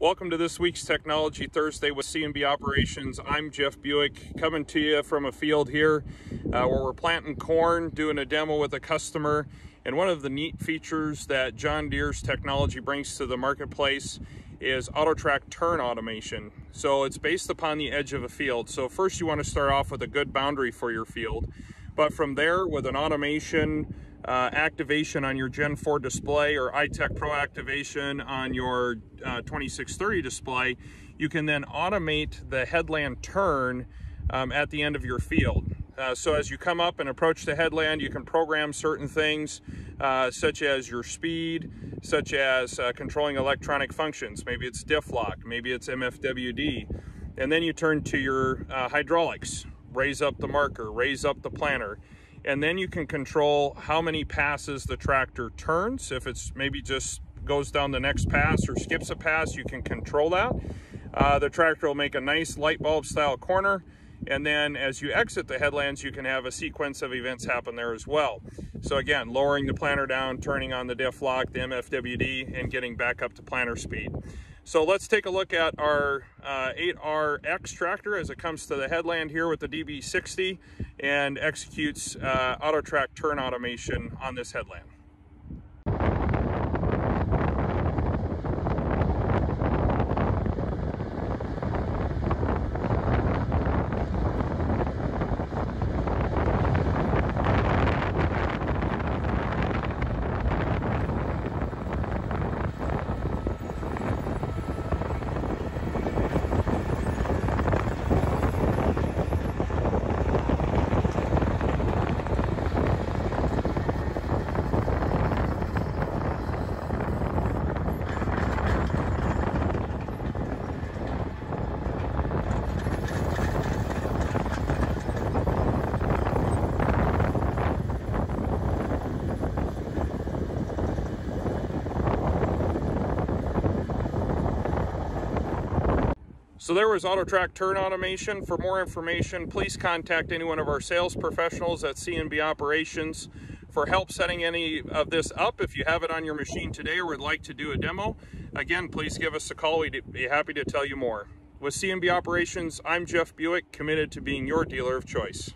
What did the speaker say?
Welcome to this week's Technology Thursday with C&B Operations. I'm Jeff Buyck coming to you from a field here uh, where we're planting corn, doing a demo with a customer. And one of the neat features that John Deere's technology brings to the marketplace is AutoTrac turn automation. So it's based upon the edge of a field. So first you want to start off with a good boundary for your field. But from there with an automation uh, activation on your Gen 4 display or iTEC Pro activation on your uh, 2630 display, you can then automate the headland turn um, at the end of your field. Uh, so as you come up and approach the headland, you can program certain things uh, such as your speed, such as uh, controlling electronic functions. Maybe it's diff lock, maybe it's MFWD. And then you turn to your uh, hydraulics, raise up the marker, raise up the planter and then you can control how many passes the tractor turns. If it's maybe just goes down the next pass or skips a pass, you can control that. Uh, the tractor will make a nice light bulb style corner. And then as you exit the headlands, you can have a sequence of events happen there as well. So again, lowering the planter down, turning on the diff lock, the MFWD, and getting back up to planter speed. So let's take a look at our uh, 8RX tractor as it comes to the headland here with the DB60 and executes uh, AutoTrac turn automation on this headland. So there was AutoTrac turn automation. For more information, please contact any one of our sales professionals at C&B Operations for help setting any of this up. If you have it on your machine today or would like to do a demo, again, please give us a call. We'd be happy to tell you more. With C&B Operations, I'm Jeff Buyck, committed to being your dealer of choice.